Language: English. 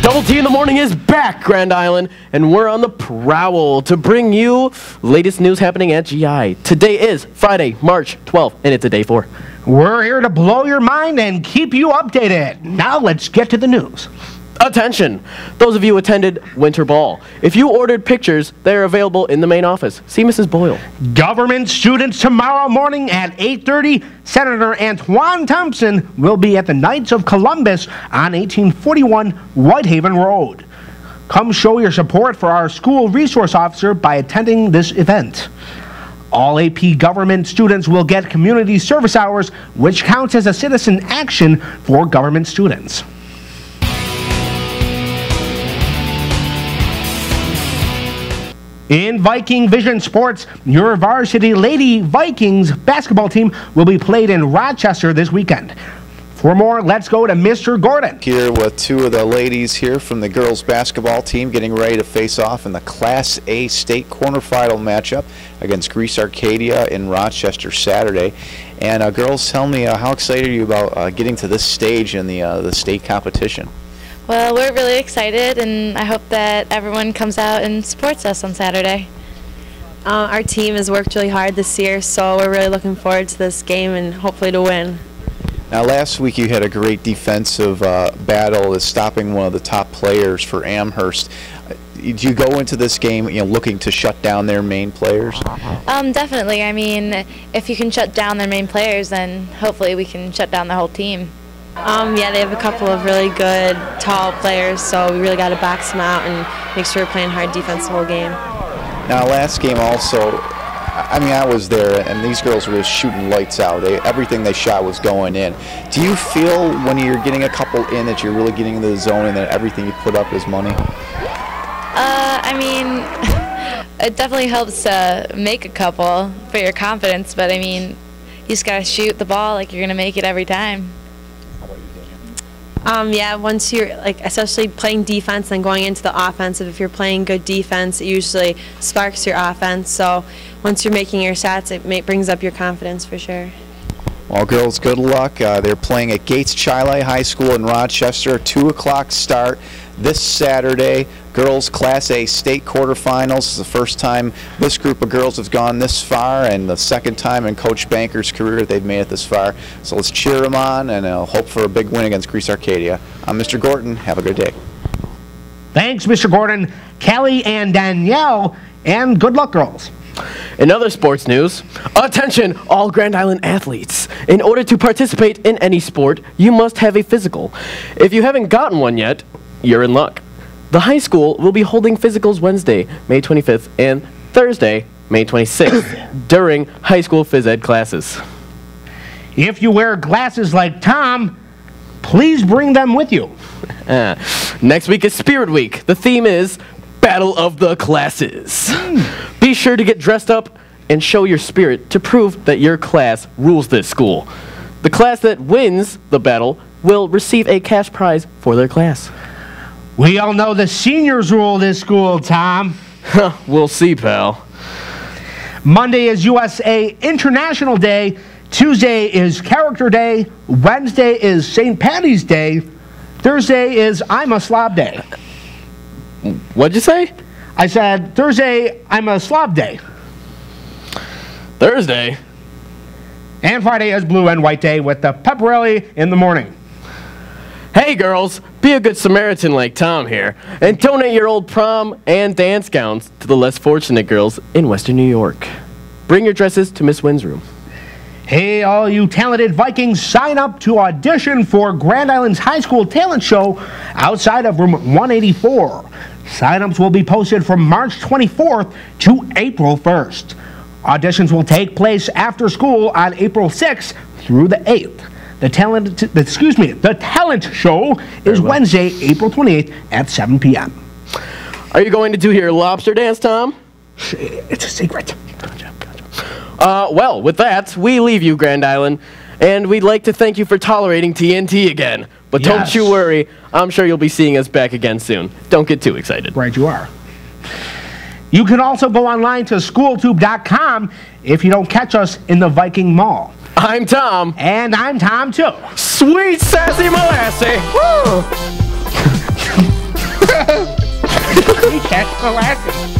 Double T in the Morning is back, Grand Island, and we're on the prowl to bring you latest news happening at GI. Today is Friday, March 12th, and it's a day four. We're here to blow your mind and keep you updated. Now let's get to the news. Attention! Those of you attended Winter Ball. If you ordered pictures, they're available in the main office. See Mrs. Boyle. Government students tomorrow morning at 8.30. Senator Antoine Thompson will be at the Knights of Columbus on 1841 Whitehaven Road. Come show your support for our school resource officer by attending this event. All AP government students will get community service hours, which counts as a citizen action for government students. In Viking Vision Sports, your varsity Lady Vikings basketball team will be played in Rochester this weekend. For more, let's go to Mr. Gorton. Here with two of the ladies here from the girls basketball team getting ready to face off in the Class A state quarterfinal matchup against Greece Arcadia in Rochester Saturday. And uh, girls, tell me uh, how excited are you about uh, getting to this stage in the uh, the state competition? Well, we're really excited, and I hope that everyone comes out and supports us on Saturday. Uh, our team has worked really hard this year, so we're really looking forward to this game and hopefully to win. Now, last week you had a great defensive uh, battle as stopping one of the top players for Amherst. Uh, Do you go into this game, you know, looking to shut down their main players? Um, definitely. I mean, if you can shut down their main players, then hopefully we can shut down the whole team. Um, yeah, they have a couple of really good, tall players, so we really got to box them out and make sure we're playing hard defense the whole game. Now, last game also, I mean, I was there, and these girls were just shooting lights out. They, everything they shot was going in. Do you feel when you're getting a couple in that you're really getting into the zone and that everything you put up is money? Uh, I mean, it definitely helps to make a couple for your confidence, but I mean, you just gotta shoot the ball like you're gonna make it every time. Um, yeah, once you're like, especially playing defense and going into the offensive, if you're playing good defense, it usually sparks your offense. So once you're making your shots, it ma- brings up your confidence for sure. Well, girls, good luck. Uh, they're playing at Gates Chili High School in Rochester. 2 o'clock start this Saturday. Girls Class A state quarterfinals. It's the first time this group of girls has gone this far, and the second time in Coach Banker's career they've made it this far. So let's cheer them on and uh, hope for a big win against Greece Arcadia. I'm Mr. Gorton. Have a good day. Thanks, Mr. Gorton, Kelly, and Danielle, and good luck, girls. In other sports news, attention all Grand Island athletes. In order to participate in any sport, you must have a physical. If you haven't gotten one yet, you're in luck. The high school will be holding physicals Wednesday, May 25th, and Thursday, May 26th, during high school phys ed classes. If you wear glasses like Tom, please bring them with you. Uh, next week is Spirit Week. The theme is Battle of the Classes. Be sure to get dressed up and show your spirit to prove that your class rules this school. The class that wins the battle will receive a cash prize for their class. We all know the seniors rule this school, Tom. we'll see, pal. Monday is USA International Day. Tuesday is Character Day. Wednesday is St. Patty's Day. Thursday is I'm a Slob Day. What'd you say? I said Thursday I'm a Slob Day. Thursday? And Friday is Blue and White Day with the pepperelli in the morning. Hey girls, be a good Samaritan like Tom here, and donate your old prom and dance gowns to the less fortunate girls in Western New York. Bring your dresses to Miss Wynn's room. Hey, all you talented Vikings, sign up to audition for Grand Island's High School Talent Show outside of room 184. Sign-ups will be posted from March 24th to April 1st. Auditions will take place after school on April 6th through the 8th. The talent, the, excuse me, the talent show is well. Wednesday, April 28th at 7 p.m. Are you going to do your lobster dance, Tom? It's a secret. Uh, well, with that, we leave you, Grand Island, and we'd like to thank you for tolerating TNT again. But Yes. don't you worry, I'm sure you'll be seeing us back again soon. Don't get too excited. Right, you are. You can also go online to schooltube.com if you don't catch us in the Viking Mall. I'm Tom. And I'm Tom too. Sweet sassy molasses. Woo! Sweet sassy molasses.